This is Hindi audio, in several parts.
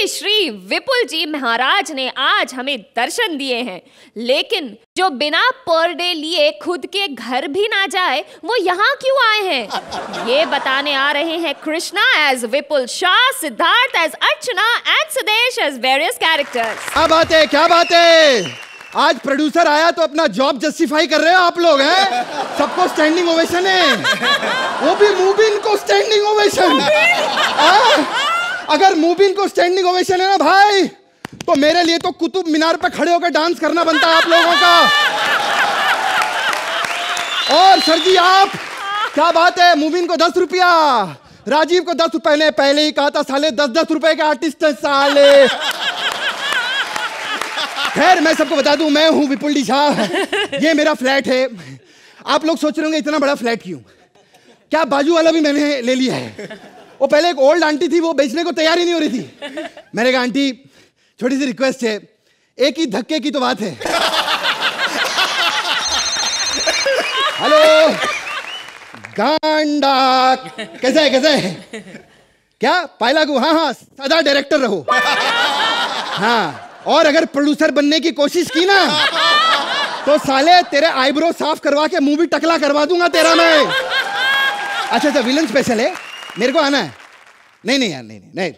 श्री श्री विपुल जी महाराज ने आज हमें दर्शन दिए हैं। लेकिन जो बिना पर डे लिए खुद के घर भी ना जाए वो यहाँ क्यों आए हैं? ये बताने आ रहे हैं Krishna as Vipul Shah Siddharth as Archana and Sudesh as various characters क्या बात है क्या बात है? आज प्रोड्यूसर आया तो अपना जॉब जस्टिफाई कर रहे हो आप लोग हैं? सबको स्टैंडिंग ओवेशन है। वो भी मूवी को स्टैंडिंग ओवेशन अगर मूविन को स्टैंडिंग ओवेशन है ना भाई तो मेरे लिए तो कुतुब मीनार पर खड़े होकर डांस करना बनता है आप लोगों का। और सर जी, आप क्या बात है? मूविन को दस रुपया, राजीव को दस रुपए ने पहले ही कहा था, साले दस दस रुपए के आर्टिस्ट है साले। खैर, मैं सबको बता दूँ, मैं हूँ विपुल डी शाह ये मेरा फ्लैट है। आप लोग सोच रहे होंगे, इतना बड़ा फ्लैट क्यों? क्या बाजू वाला भी मैंने ले लिया है? वो पहले एक ओल्ड आंटी थी वो बेचने को तैयार ही नहीं हो रही थी। मैंने कहा आंटी छोटी सी रिक्वेस्ट है। एक ही धक्के की तो बात है। हेलो? गांडा। कैसा है कैसा है? क्या? पायला को? हाँ हाँ सदा डायरेक्टर रहो। हाँ और अगर प्रोड्यूसर बनने की कोशिश की ना तो साले तेरे आईब्रो साफ़ करवा के मुँह भी टकला करवा दूँगा तेरा मैं। अच्छा अच्छा विलन स्पेशल है। मेरे को आना है। नहीं नहीं यार नहीं नहीं नहीं।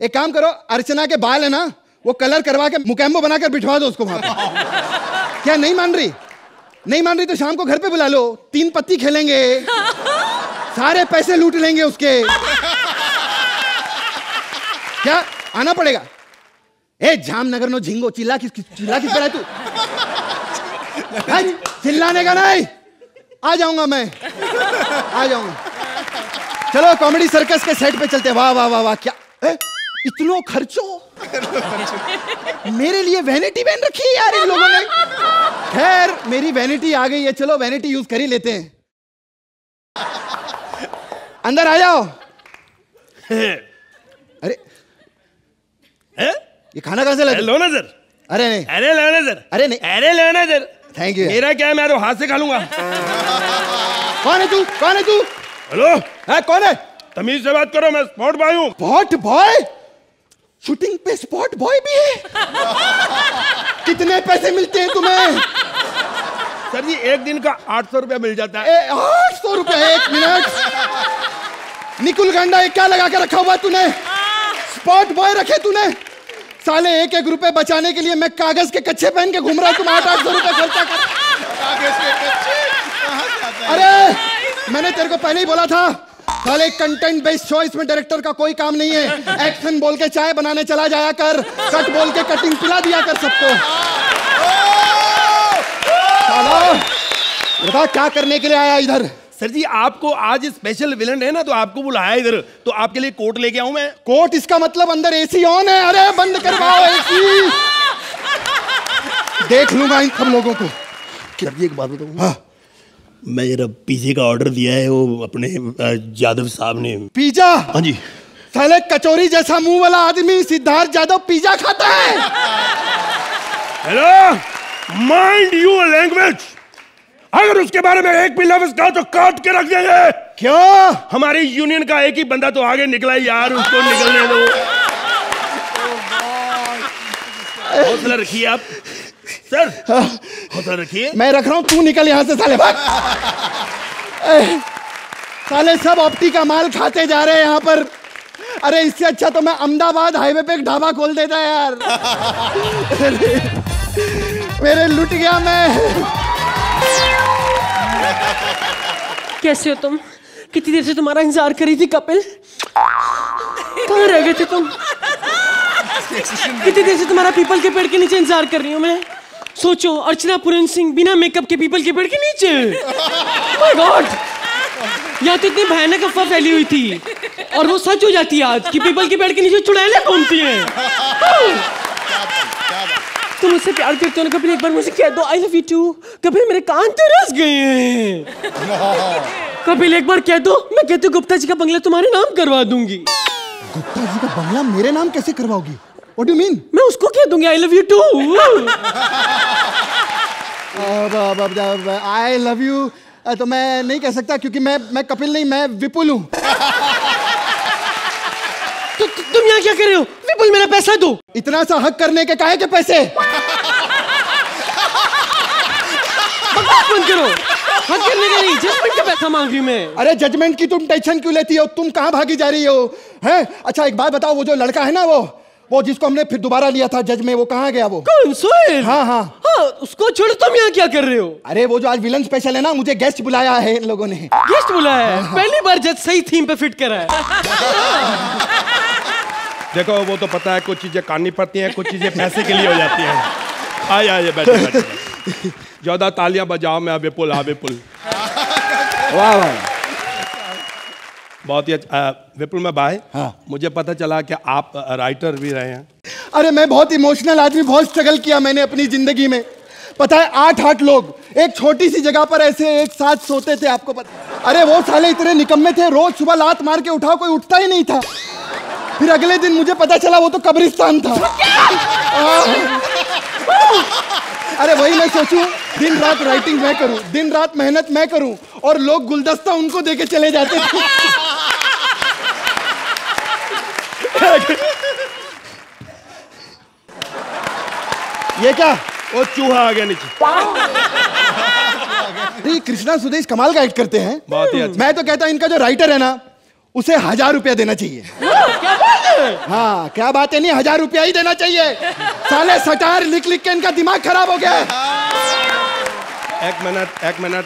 एक काम करो अर्चना के बाल है ना वो कलर करवा के मुकैम्बो बनाकर बिठवा दो उसको वहाँ पे। क्या नहीं मान रही? नहीं मान रही तो शाम को घर पे बुला लो। तीन पत्ती खेलेंगे। सारे पैसे लूट लेंगे उसके। क्या आना पड़ेगा? ए जामनगर नो झिंगो चिल्ला किस चिल्ला किस पर है तू? चिल्लाने का नहीं। आ जाऊँगा मैं। आ जाऊँगा। चलो कॉमेडी सर्कस के सेट पे चलते वाह वाह वाह वाह क्या? ए, इतनो खर्चो? मेरे लिए वैनिटी पहन रखी है यार इन लोगों ने। खैर मेरी वैनिटी आ गई है। चलो वैनिटी यूज़ कर ही लेते हैं। अंदर आ जाओ। अरे है? ये खाना कहाँ से लगा लो ना सर अरे नहीं। अरे लो ना सर अरे नहीं। अरे लो ना सर थैंक यू मेरा क्या है? मैं तो हाथ से खा लूँगा। कौन है तू? कौन है तू? हेलो? है कौन है? तमीज से बात करो मैं स्पॉट बॉय हूँ। स्पॉट बॉय शूटिंग पे स्पॉट बॉय भी है? कितने पैसे मिलते हैं तुम्हें? सर जी एक दिन का आठ सौ रुपया मिल जाता है। आठ सौ रुपया एक मिनट। निकुल गंडा क्या लगा के रखा हुआ तूने? स्पॉट बॉय रखे तूने? साले एक एक रुपए बचाने के लिए मैं कागज़ के कच्चे पहन के घूम रहा हूँ तुम आठ आठ सौ रुपए खर्चा कर। कागज़ के कच्चे अरे मैंने तेरे को पहले ही बोला था साले कंटेंट बेस्ड शो इसमें डायरेक्टर का कोई काम नहीं है। एक्शन बोल के चाय बनाने चला जाया कर। कट बोल के कटिंग पिला दिया कर सबको। बता क्या करने के लिए आया इधर? सर जी आपको आज स्पेशल विलन है ना तो आपको बुलाया इधर। तो आपके लिए कोट लेके आऊँ मैं? कोट इसका मतलब अंदर एसी ऑन है। अरे बंद करवाओ एसी देख लूँगा इन सब लोगों को। सर जी एक बात बताऊँ? हाँ। मैं जरा पिज्जे का ऑर्डर दिया है वो अपने यादव साहब ने। पिज्जा हाँ जी। साले कचोरी जैसा मुँह वाला आदमी सिद्धार्थ यादव पिज्जा खाता है। हेलो माइंड यू लैंग्वेज अगर उसके बारे में एक भी लफ्ज कहा तो काट के रख देंगे क्यों? हमारी यूनियन का एक ही बंदा तो आगे निकला यार उसको निकलने दो। हौसला रखिए आप। सर हौसला रखिए। मैं रख रहा हूँ तू निकल यहाँ से साले भाग। साले सब ऑप्टी का माल खाते जा रहे हैं यहाँ पर। अरे इससे अच्छा तो मैं अहमदाबाद हाईवे पे एक ढाबा खोल देता यार। मेरे लुट गया मैं। कैसे हो तुम? कितनी देर से तुम्हारा इंतज़ार करी थी कपिल? कहाँ रह गए थे तुम? कितनी देर से तुम्हारा पीपल के पेड़ के नीचे इंतज़ार कर रही हूँ मैं? सोचो अर्चना पुरन सिंह बिना मेकअप के पीपल के पेड़ के नीचे। माय गॉड यहाँ तो इतनी भयानक अफवाह फैली हुई थी। और वो सच हो जाती है आज कि पीपल के पेड़ के नीचे चुड़ैलें घूमती हैं। तुम मुझसे प्यार करते हो ना कपिल एक बार मुझे कह दो I love you too Kapil मेरे कान तरस गए हैं। कपिल एक बार कह दो मैं कहती हूँ गुप्ता जी का बंगला तुम्हारे नाम करवा दूँगी। गुप्ता जी का बंगला मेरे नाम कैसे करवाओगी? What do you mean? मैं उसको कह दूँगी I love you too I love you तो मैं नहीं कह सकता क्योंकि मैं मैं कपिल नहीं मैं विपुल हूँ। तो, तुम यहाँ क्या कर रहे हो? विपुल मेरा पैसा दो। इतना सा हक करने के काहे के पैसे? बकवास बंद करो। हक करने का नहीं जजमेंट का पैसा मांग रही हूँ मैं। अरे जजमेंट की तुम टेंशन क्यों लेती हो? तुम कहाँ भागी जा रही हो? हैं? अच्छा एक बात बताओ वो जो लड़का है ना वो? वो जिसको हमने फिर दोबारा लिया था जज में वो कहाँ गया वो? कौन? सोहेल? हाँ हाँ। हाँ उसको छोड़ तुम यहाँ क्या कर रहे हो? अरे वो जो आज विलन स्पेशल है ना मुझे गेस्ट बुलाया है इन लोगों ने। गेस्ट बुलाया है? हाँ। पहली बार जज सही थीम पे फिट करा है। देखो वो तो पता है कुछ चीज़ें काटनी पड़ती हैं कुछ चीज़ें पैसे के लिए हो जाती हैं। आइए आइए बैठे बैठे। ज़्यादा तालियाँ बजाओ मैं विपुल हाँ विपुल। वाह वाह। बहुत ही अच्छा विपुल में भाई हाँ। मुझे पता चला कि आप राइटर भी रहे हैं। अरे मैं बहुत इमोशनल आदमी बहुत स्ट्रगल किया मैंने अपनी ज़िंदगी में। पता है आठ आठ लोग एक छोटी सी जगह पर ऐसे एक साथ सोते थे आपको पता अरे वो साले इतने निकम्मे थे रोज सुबह लात मार के उठाओ कोई उठता ही नहीं था। फिर अगले दिन मुझे पता चला वो तो कब्रिस्तान था। अरे वही मैं सोचूं दिन रात राइटिंग मैं करूँ दिन रात मेहनत मैं करूँ और लोग गुलदस्ता उनको देके चले जाते थे। ये क्या? वो चूहा आ गया नीचे। ये कृष्णा सुदेश कमाल का एक्ट करते हैं। बहुत ही अच्छा। मैं तो कहता हूँ इनका जो राइटर है ना उसे हज़ार रुपया देना चाहिए। क्या बात है? हाँ क्या बात है? नहीं हज़ार रुपया ही देना चाहिए। साले सटार लिख लिख के इनका दिमाग खराब हो गया एक मिनट एक मिनट।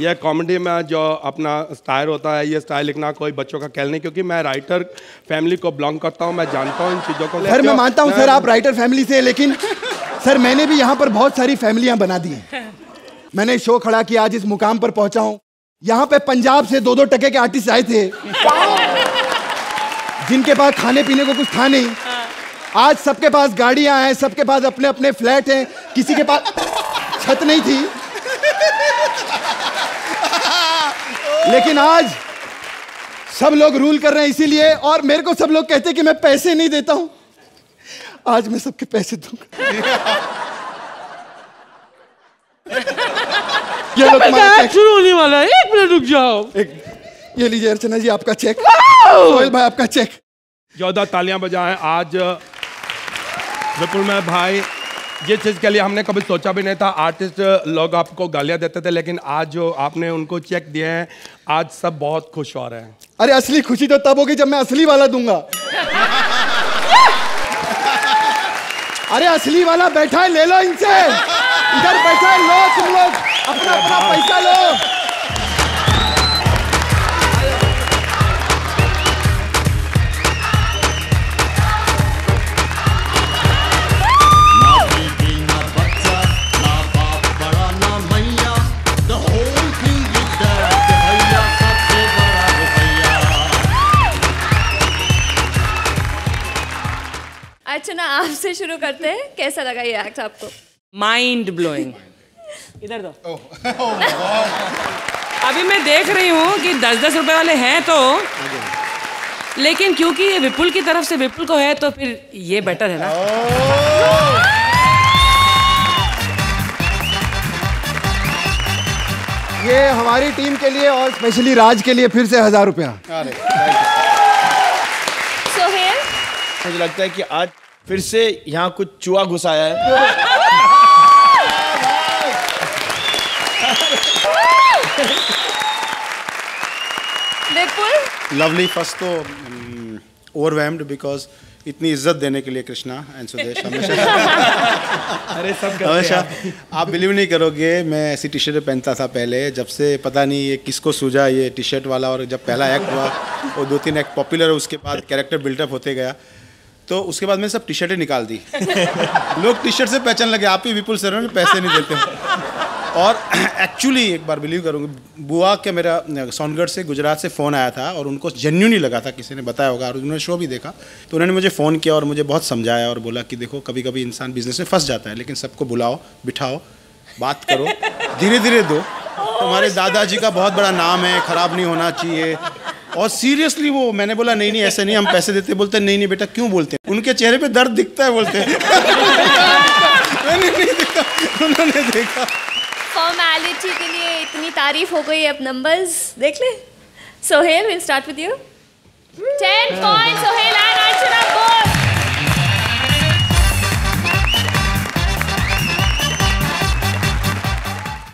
यह कॉमेडी में जो अपना स्टाइल होता है ये स्टाइल लिखना कोई बच्चों का खेल नहीं क्योंकि मैं राइटर फैमिली को बिलोंग करता हूँ मैं जानता हूँ इन चीज़ों को सर मैं मानता हूँ सर आप राइटर फैमिली से हैं, लेकिन सर मैंने भी यहाँ पर बहुत सारी फैमिलियाँ बना दी हैं। मैंने शो खड़ा किया आज इस मुकाम पर पहुँचा हूँ। यहाँ पे पंजाब से दो दो टके के आर्टिस्ट आए थे। जिनके पास खाने पीने को कुछ था नहीं। आज सबके पास गाड़ियाँ हैं सबके पास अपने अपने फ्लैट हैं किसी के पास छत नहीं थी। लेकिन आज सब लोग रूल कर रहे हैं इसीलिए और मेरे को सब लोग कहते हैं कि मैं पैसे नहीं देता हूँ। आज मैं सबके पैसे दूँगा। ये लो तुम्हारा शुरू होने वाला है। एक मिनट रुक जाओ। एक ये लीजिए अर्चना जी आपका चेक सोहेल भाई आपका चेक चौदह तालियाँ बजाएँ। आज विपुल में भाई जिस चीज़ के लिए हमने कभी सोचा भी नहीं था आर्टिस्ट लोग आपको गालियाँ देते थे, लेकिन आज जो आपने उनको चेक दिए हैं, आज सब बहुत खुश हो रहे हैं। अरे, असली खुशी तो तब होगी जब मैं असली वाला दूँगा। अरे, असली वाला बैठा है, ले लो इनसे। इधर बैठा है, लो, तुम लोग। अपना अपना पैसा लो। अच्छा ना आपसे शुरू करते हैं। कैसा लगा ये एक्ट आपको? माइंड ब्लोइंग इधर दो। अभी मैं देख रही हूँ कि दस दस रुपए वाले हैं तो लेकिन क्योंकि ये विपुल की तरफ़ से विपुल को है तो फिर ये बेटर है ना। ये हमारी टीम के लिए और स्पेशली राज के लिए फिर से हज़ार रुपया। मुझे लगता है कि आज फिर से यहाँ कुछ चूहा घुस आया है। लवली फ़र्स्ट तो ओवरवेम्ड बिकॉज़ इतनी इज़्ज़त देने के लिए कृष्णा एंड सुदेश हमेशा अरे सब हमेशा आप। बिलीव नहीं करोगे मैं ऐसी टी शर्ट पहनता था पहले जब से पता नहीं ये किसको सूझा ये टी शर्ट वाला और जब पहला एक्ट हुआ वो दो तीन एक्ट पॉपुलर उसके बाद कैरेक्टर बिल्डअप होते गया। तो उसके बाद मैंने सब टी शर्टें निकाल दी। लोग टी शर्ट से पहचान लगे आप ही विपुल सर हो, पैसे नहीं देते। और एक्चुअली एक बार बिलीव करूँगी बुआ के मेरा सोनगढ़ से गुजरात से फ़ोन आया था और उनको जेन्यूनली लगा था किसी ने बताया होगा और उन्होंने शो भी देखा। तो उन्होंने मुझे फ़ोन किया और मुझे बहुत समझाया और बोला कि देखो कभी कभी इंसान बिज़नेस में फंस जाता है लेकिन सबको बुलाओ बिठाओ बात करो धीरे धीरे दो तुम्हारे दादाजी का बहुत बड़ा नाम है ख़राब नहीं होना चाहिए। और सीरियसली वो, मैंने बोला, नहीं नहीं, ऐसे नहीं, हम पैसे देते बोलते, नहीं नहीं, बेटा, क्यों बोलते उनके चेहरे पे दर्द दिखता है, बोलते हैं। नहीं देखा, उन्होंने देखा। फॉर्मेलिटी के लिए इतनी तारीफ़ हो गई अब नंबर्स देख ले। Sohail will start with you 10 point Sohail and Archana